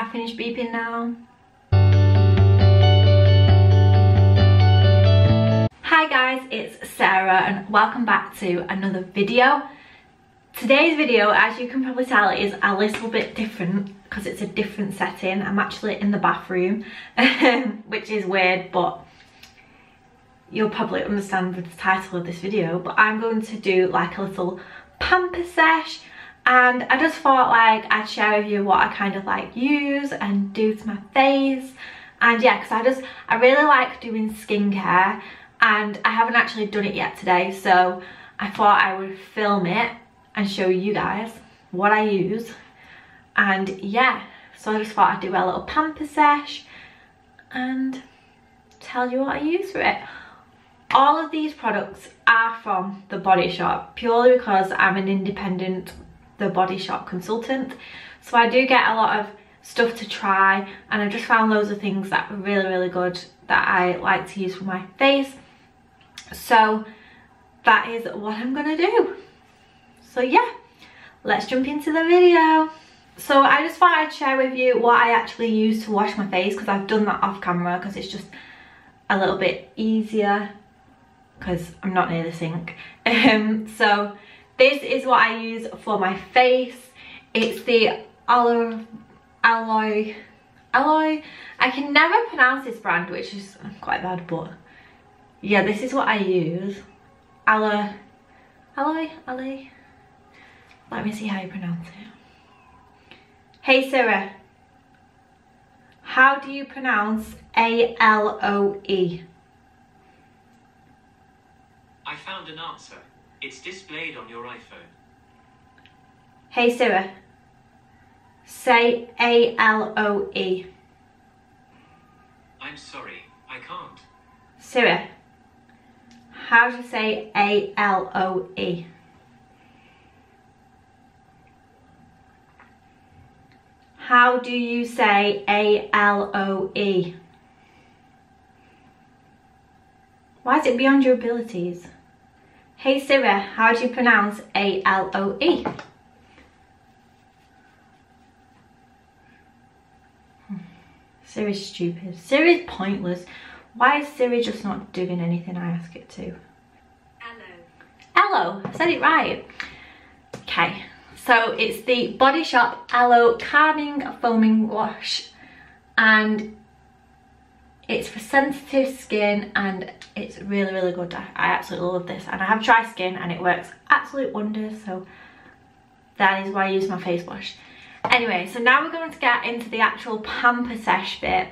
have finished beeping now. Hi guys, it's Sarah and welcome back to another video. Today's video, as you can probably tell, is a little bit different because it's a different setting. I'm actually in the bathroom, which is weird, but you'll probably understand with the title of this video. But I'm going to do like a little pamper sesh and I just thought like I'd share with you what I kind of like use and do to my face. And yeah because I just I really like doing skincare and I haven't actually done it yet today so I thought I would film it and show you guys what I use. And yeah so I just thought I'd do a little pamper sesh and tell you what I use for it. All of these products are from the Body Shop purely because I'm an independent the Body Shop consultant. So I do get a lot of stuff to try and I just found loads of things that were really, really good that I like to use for my face. So that is what I'm gonna do. So yeah, let's jump into the video. So I just thought I'd share with you what I actually use to wash my face because I've done that off camera because it's just a little bit easier because I'm not near the sink. Um, so this is what I use for my face. It's the aloe, aloe, aloe. I can never pronounce this brand, which is quite bad, but yeah, this is what I use. Aloe, aloe, aloe. Let me see how you pronounce it. Hey Sarah, how do you pronounce A-L-O-E? I found an answer. It's displayed on your iPhone. Hey Sarah, say A-L-O-E. I'm sorry, I can't. Sarah, how do you say A-L-O-E? How do you say A-L-O-E? Why is it beyond your abilities? Hey Siri, how do you pronounce A-L-O-E? Hmm. Siri's stupid. Siri's pointless. Why is Siri just not doing anything I ask it to? Aloe. Aloe, I said it right. Okay, so it's the Body Shop Aloe Calming Foaming Wash. And it's for sensitive skin and it's really, really good. I, absolutely love this. And I have dry skin and it works absolute wonders. So that is why I use my face wash. Anyway, so now we're going to get into the actual pamper sesh bit.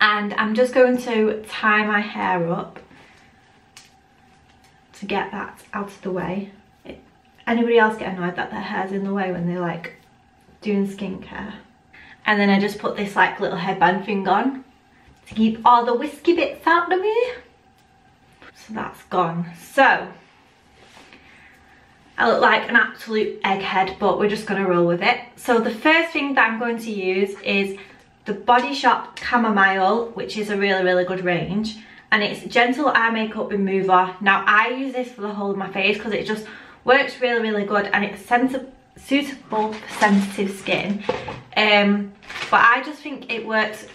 And I'm just going to tie my hair up to get that out of the way. It, anybody else get annoyed that their hair's in the way when they're like doing skincare? And then I just put this like little headband thing on to keep all the whiskey bits out of me. So that's gone. So, I look like an absolute egghead, but we're just gonna roll with it. So the first thing that I'm going to use is the Body Shop Chamomile, which is a really, really good range. And it's Gentle Eye Makeup Remover. Now I use this for the whole of my face because it just works really, really good and it's suitable for sensitive skin. Um, but I just think it works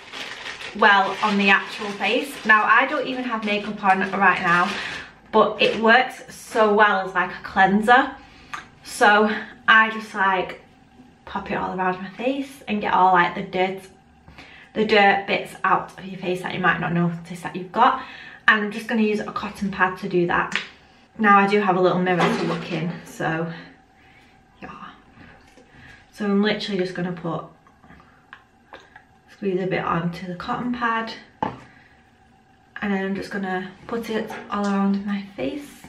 well on the actual face. Now, I don't even have makeup on right now, but it works so well as like a cleanser. So I just like pop it all around my face and get all like the dirt, the dirt bits out of your face that you might not notice that you've got. And I'm just gonna use a cotton pad to do that. Now I do have a little mirror to look in, so yeah. So I'm literally just gonna put squeeze a bit onto the cotton pad. And then I'm just gonna put it all around my face.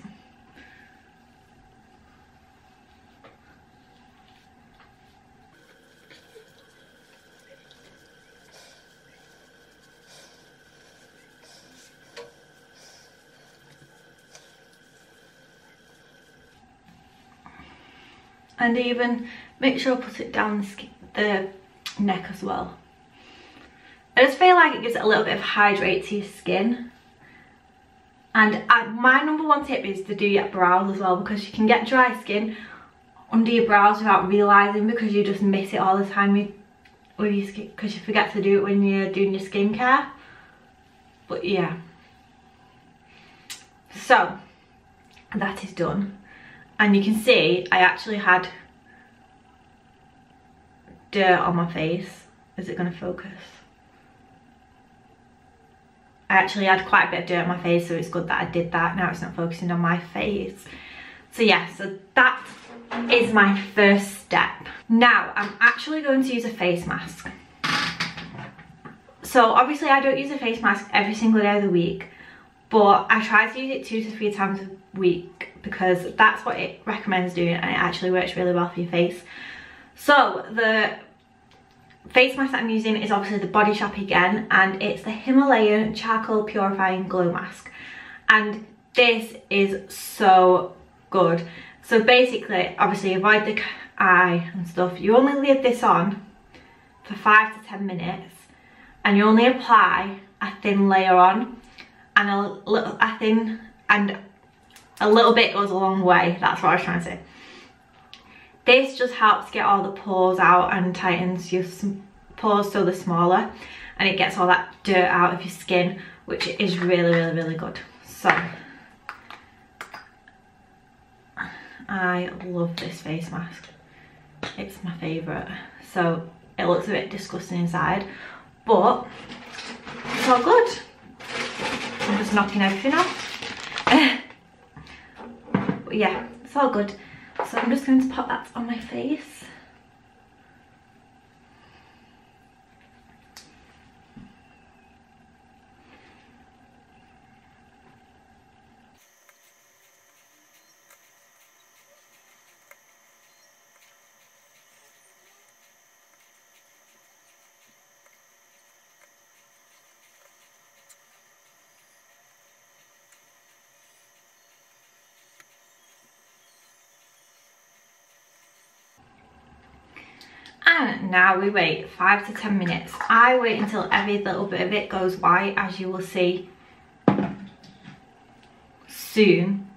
And even make sure I put it down the neck as well I just feel like it gives it a little bit of hydrate to your skin. And I, my number one tip is to do your brows as well because you can get dry skin under your brows without realising because you just miss it all the time. With your skin because you forget to do it when you're doing your skincare. But yeah. So that is done. And you can see I actually had dirt on my face. Is it gonna focus? I actually had quite a bit of dirt on my face so it's good that I did that. Now it's not focusing on my face. So yeah, so that is my first step. Now I'm actually going to use a face mask. So obviously I don't use a face mask every single day of the week, but I try to use it two to three times a week because that's what it recommends doing and it actually works really well for your face. So the face mask that I'm using is obviously the Body Shop again and it's the Himalayan Charcoal Purifying Glow Mask and this is so good. So basically, obviously avoid the eye and stuff. You only leave this on for five to 10 minutes and you only apply a thin layer on and a little, a thin, and a little bit goes a long way. That's what I was trying to say. This just helps get all the pores out and tightens your pores so they're smaller and it gets all that dirt out of your skin which is really really really good. So I love this face mask. It's my favourite. So it looks a bit disgusting inside but it's all good. I'm just knocking everything off. yeah, it's all good. So I'm just going to pop that on my face. And now we wait five to 10 minutes. I wait until every little bit of it goes white, as you will see soon.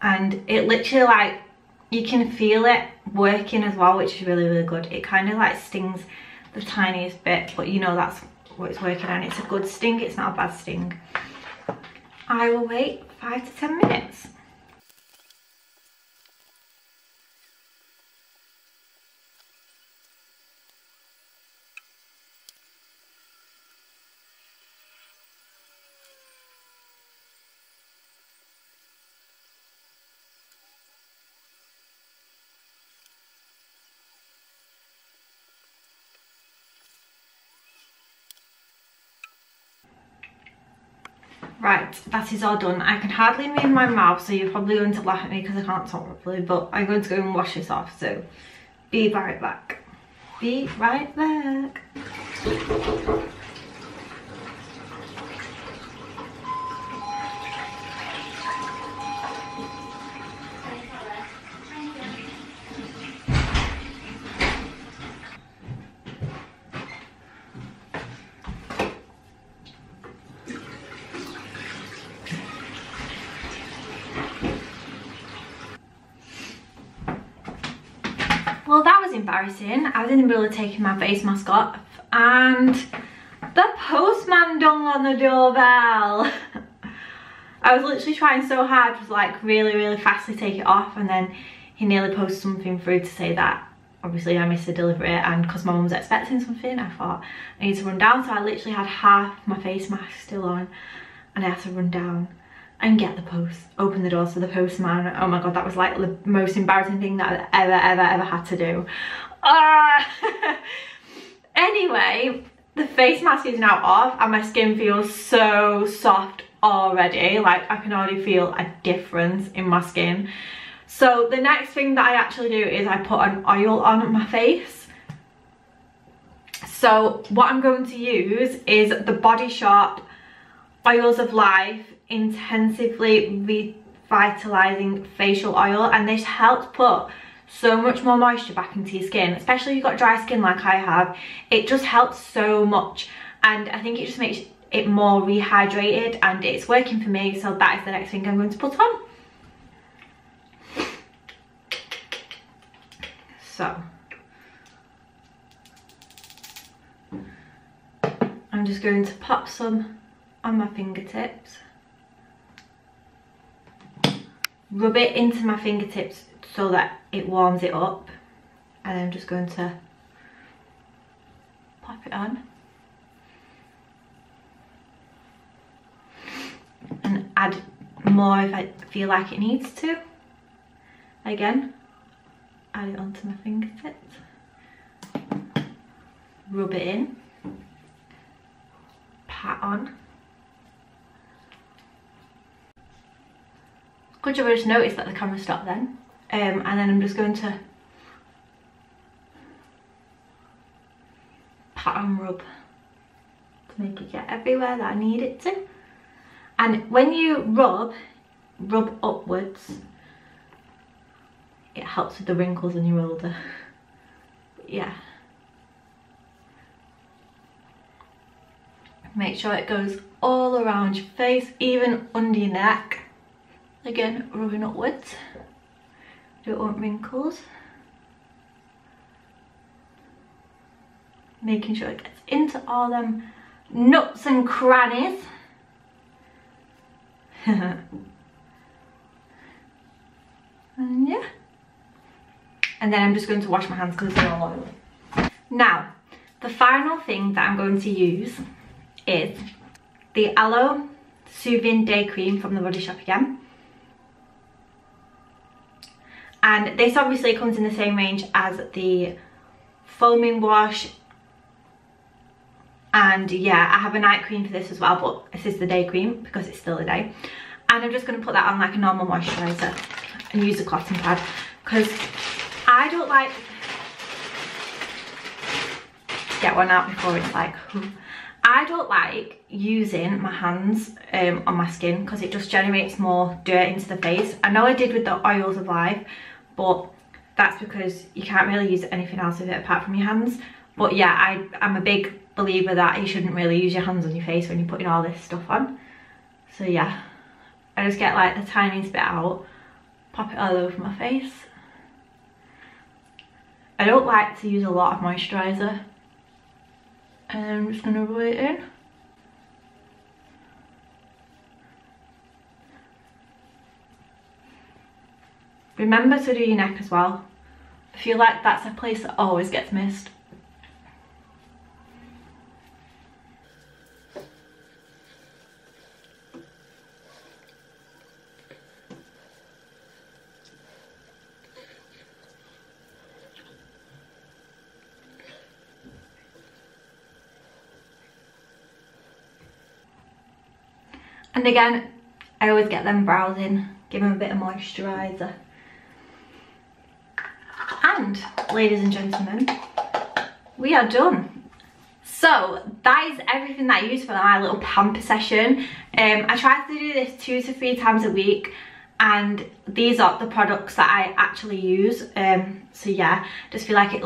And it literally like, you can feel it working as well, which is really, really good. It kind of like stings the tiniest bit, but you know that's what it's working on. It's a good sting, it's not a bad sting. I will wait five to 10 minutes. Right, that is all done. I can hardly move my mouth, so you're probably going to laugh at me because I can't talk properly, but I'm going to go and wash this off, so be right back. Be right back. Well, that was embarrassing. I was in the middle of taking my face mask off and the postman dong on the doorbell. I was literally trying so hard to like really, really fastly take it off and then he nearly posted something through to say that obviously I missed the delivery and because my mum was expecting something I thought I need to run down so I literally had half my face mask still on and I had to run down and get the post, open the doors for the postman. Oh my god, that was like the most embarrassing thing that I've ever, ever, ever had to do. Uh, anyway, the face mask is now off and my skin feels so soft already. Like I can already feel a difference in my skin. So the next thing that I actually do is I put an oil on my face. So what I'm going to use is the Body Shop Oils of Life intensively revitalizing facial oil and this helps put so much more moisture back into your skin especially if you've got dry skin like I have. It just helps so much and I think it just makes it more rehydrated and it's working for me so that is the next thing I'm going to put on. So I'm just going to pop some on my fingertips. Rub it into my fingertips so that it warms it up. And I'm just going to pop it on. And add more if I feel like it needs to. Again, add it onto my fingertips. Rub it in. Pat on. Good I just noticed that the camera stopped then. Um, and then I'm just going to pat and rub to make it get everywhere that I need it to. And when you rub, rub upwards, it helps with the wrinkles in your older. yeah. Make sure it goes all around your face, even under your neck. Again, rubbing upwards. Don't want wrinkles. Making sure it gets into all them nuts and crannies. and yeah. And then I'm just going to wash my hands because they're all oily. Now, the final thing that I'm going to use is the Aloe Soothing Day Cream from the Body Shop again. And this obviously comes in the same range as the foaming wash. And yeah, I have a night cream for this as well, but this is the day cream because it's still a day. And I'm just going to put that on like a normal moisturiser and use a cotton pad because I don't like get one out before it's like I don't like using my hands um, on my skin because it just generates more dirt into the face. I know I did with the oils of life but that's because you can't really use anything else with it apart from your hands. But yeah I, I'm a big believer that you shouldn't really use your hands on your face when you're putting all this stuff on. So yeah I just get like the tiniest bit out pop it all over my face. I don't like to use a lot of moisturiser and um, I'm just going to rub it in Remember to do your neck as well. I feel like that's a place that always gets missed. And again, I always get them brows in, give them a bit of moisturiser. And, ladies and gentlemen, we are done. So that is everything that I use for my little pamper session. Um, I try to do this two to three times a week and these are the products that I actually use. Um, so yeah, just feel like it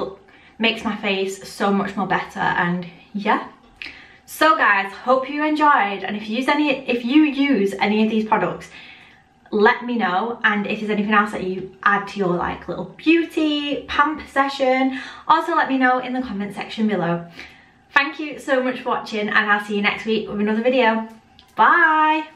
makes my face so much more better and yeah. So guys, hope you enjoyed and if you use any if you use any of these products, let me know and if there's anything else that you add to your like little beauty pamper session also let me know in the comment section below. Thank you so much for watching and i'll see you next week with another video. Bye